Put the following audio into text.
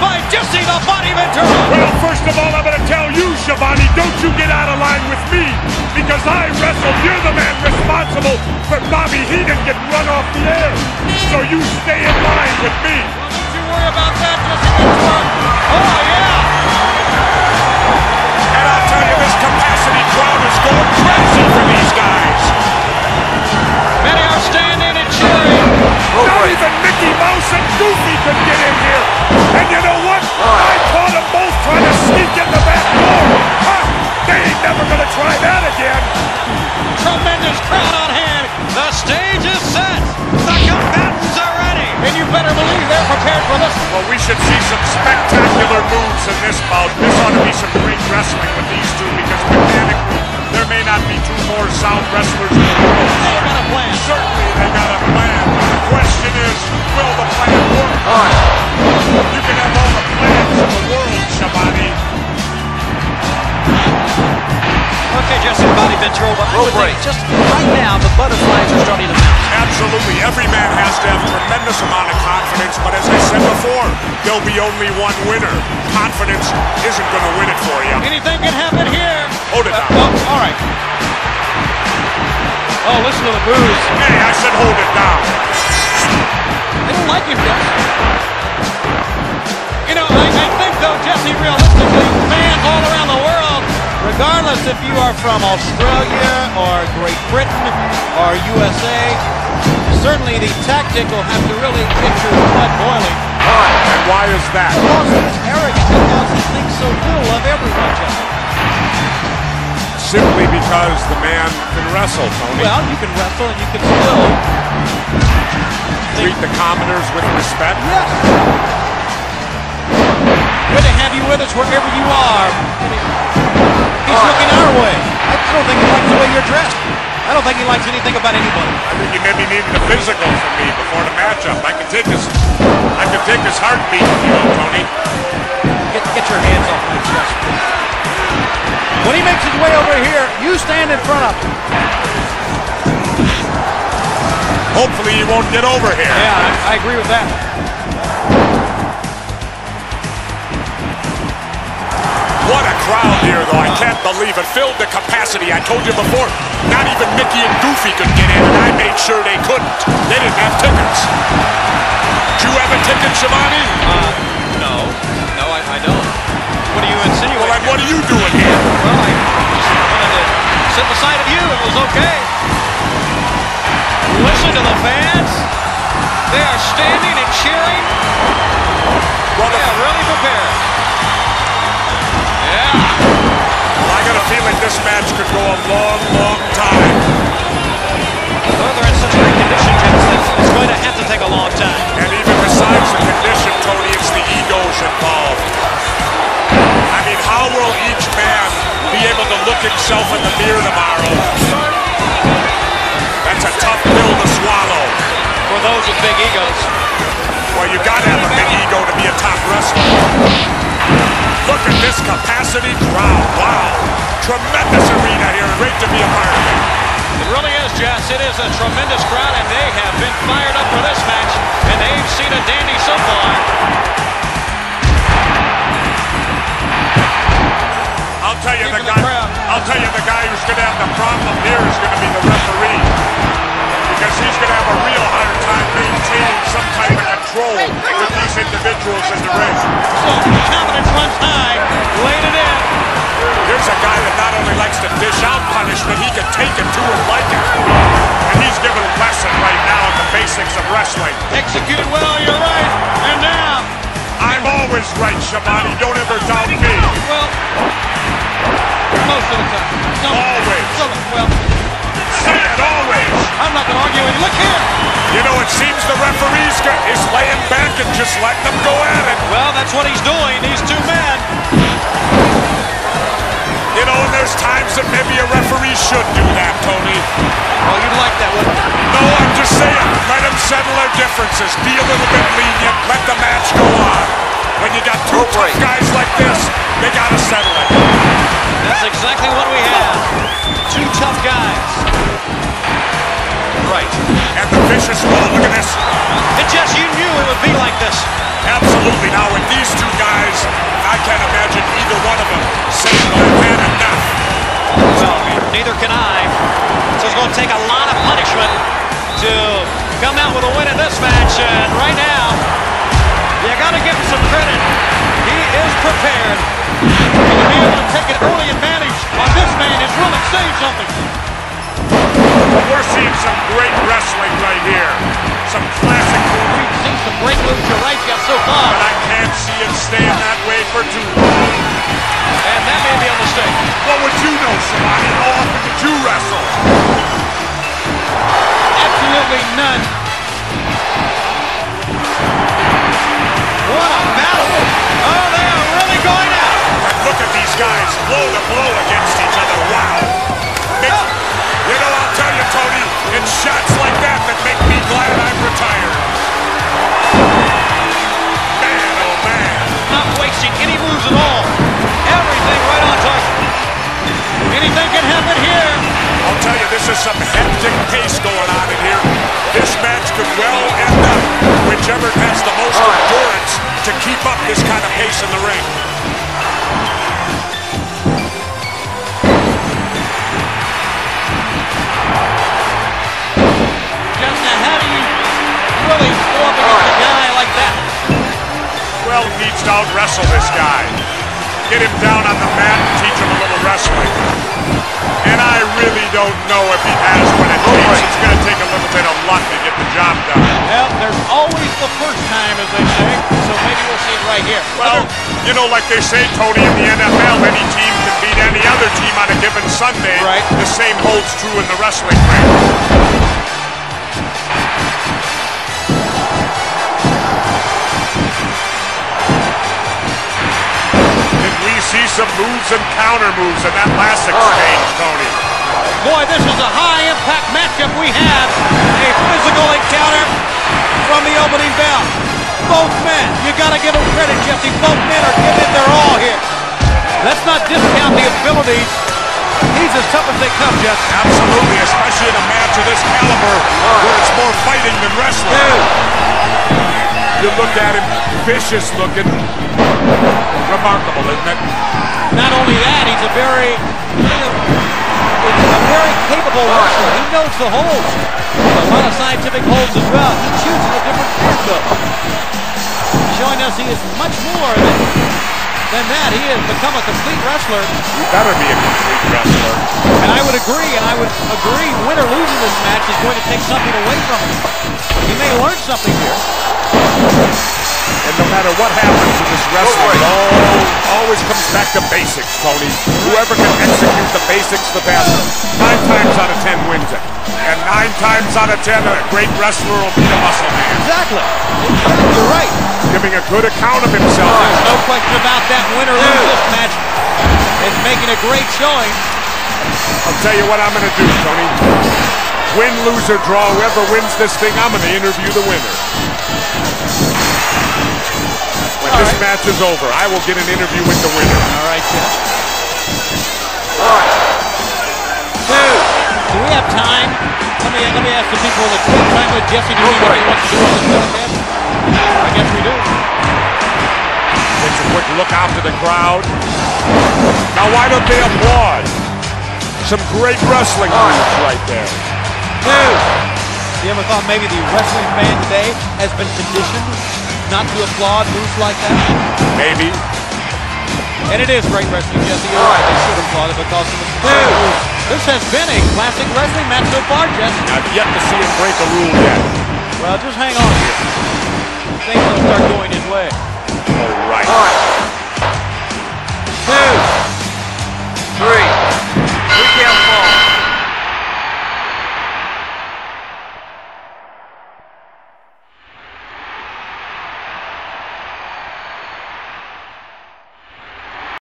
by Jesse the Body Ventura. Well, first of all, I'm going to tell you, Schiavone, don't you get out of line with me. Because I wrestled, you're the man responsible for Bobby Heenan getting run off the air. So you stay in line with me. Don't you worry about that, Jesse Ventura. Oh, yeah. And I'll tell you, this capacity crowd is going crazy for these guys. Many are standing and cheering. Not oh, even Mickey Mouse and Goofy could get in here. And you know what? I caught them both trying to sneak in the back door. Ha! They ain't never gonna try that again. Tremendous crowd on hand. The stage is set. The combatants are ready. And you better believe they're prepared for this. Well, we should see some spectacular moves in this bout. This ought to be some great wrestling with these two because mechanically there may not be two more sound wrestlers in the world. They got a plan. Certainly they got a plan. I would think just right now the butterflies are starting to mount. Absolutely. Every man has to have a tremendous amount of confidence, but as I said before, there'll be only one winner. Confidence isn't going to win it for you. Anything can happen here. Hold it Uh, down. oh, all right. Oh, listen to the boos. Hey, I said hold it down. They don't like him, Jesse. You know, I, I think, though, Jesse, realistically, regardless if you are from Australia or Great Britain or USA, certainly the tactic will have to really get your blood boiling. Why? And why is that? Because he's arrogant, because he thinks so little of everyone. Simply because the man can wrestle, Tony. Well, you can wrestle and you can still Treat the commoners with respect. Yes. Good to have you with us wherever you are. He's looking our way. I don't think he likes the way you're dressed. I don't think he likes anything about anybody. I think he maybe needed a physical from me before the matchup. I can take his, I can take his heartbeat, you know, Tony. Get, get your hands off my chest, please. When he makes his way over here, you stand in front of him. Hopefully he won't get over here. Yeah, I, I agree with that. Though. I can't believe it. Filled the capacity. I told you before, not even Mickey and Goofy could get in, and I made sure they couldn't. They didn't have tickets. Did you have a ticket, Schiavone? Uh, no. No, I, I don't. What are you insinuating? Well, then what are you doing here? Well, I just wanted to sit beside of you. It was okay. Listen to the fans. They are standing and cheering. Well, they are really prepared. Yeah. Match could go a long, long time. They're in such great condition, Jens, that it's going to have to take a long time. And even besides the condition, Tony, it's the egos involved. I mean, how will each man be able to look himself in the mirror tomorrow? That's a tough pill to swallow. For those with big egos. Well, you gotta have a big ego to be a top wrestler. Look at this capacity crowd. Wow. Tremendous arena here. Great to be a part of it. It really is, Jess. It is a tremendous crowd, and they have been fired up for this match, and they've seen a dandy so far. I'll tell you the Keeping the guy. crowd. I'll tell you the guy who's going to have the problem here is going to be the referee, because he's going to have a real hard time maintaining some type of control with these individuals in the ring. Punishment, he can take it to and like it. And he's giving a lesson right now in the basics of wrestling. Executed well, you're right. And now, I'm always right, Schiavone. Don't ever doubt me. well, most of the time. No, Always. some- well, Say it always. I'm not going to argue with you. Look here. You know, it seems the referee's got, is laying back and just letting them go at it. Well, that's what he's doing. These two men. You know, and there's times that maybe a referee should do that, Tony. Well, you'd like that, wouldn't you? No, I'm just saying, let them settle their differences. Be a little bit lenient. Let the match go on. When you got two tough guys like this, they got to settle it. That's exactly what we have. Two tough guys. Right. And the vicious, oh, take a lot of punishment to come out with a win in this match. And right now, you got to give him some credit. He is prepared. And to be able to take an early advantage on this man is really saying something. We're seeing some great wrestling right here. Some classic moves. We've seen some great moves. You're right, so far. But I can't see it staying that way for too long. Some hectic pace going on in here. This match could well end up whichever has the most endurance to keep up this kind of pace in the ring. Just now, how do you really go up against a guy like that? Well, needs to out-wrestle this guy. Get him down on the mat and teach him a little wrestling. And I really don't know if he has what it takes. It's going to take a little bit of luck to get the job done. Well, there's always the first time, as they say, so maybe we'll see it right here. Well, you know, like they say, Tony, in the NFL, any team can beat any other team on a given Sunday. Right. The same holds true in the wrestling ring. Some moves and counter moves in that last oh. exchange, Tony? Boy, this is a high-impact matchup we have. A physical encounter from the opening bell. Both men, you got to give them credit, Jesse. Both men are giving their all here. Let's not discount the abilities. He's as tough as they come, Jeff. Absolutely, especially in a match of this caliber where it's more fighting than wrestling. You look at him, vicious looking. Remarkable, isn't it? Not only that, he's a very, a very capable wrestler. He knows the holds. A lot of scientific holds as well. He chooses a different path, though. Showing us he is much more than, than that. He has become a complete wrestler. You better be a complete wrestler. And I would agree, and I would agree, win or losing this match is going to take something away from him. He may learn something here. And no matter what happens in this wrestling, it always comes back to basics, Tony. Whoever can execute the basics the best, nine times out of ten wins it. And nine times out of ten, a great wrestler will beat a muscle man. Exactly. You're right. Giving a good account of himself. There's no question about that. Winner lose this match is making a great showing. I'll tell you what I'm going to do, Tony. Win, lose, or draw, whoever wins this thing, I'm going to interview the winner. When All this right. match is over, I will get an interview with the winner. All right, Jeff. One, two. Do we have time? Let me let me ask the people that spend time with Jesse. Do we know what he wants to do on this? I guess we do. Takes a quick look out to the crowd. Now, why don't they applaud? Some great wrestling oh. moves right there. Two. You ever thought maybe the wrestling fan today has been conditioned not to applaud moves like that? Maybe. And it is great wrestling, Jesse. You're right. They should applaud it because of the two. This has been a classic wrestling match so far, Jesse. I've yet to see him break a rule yet. Well, just hang on here. Things will start going his way.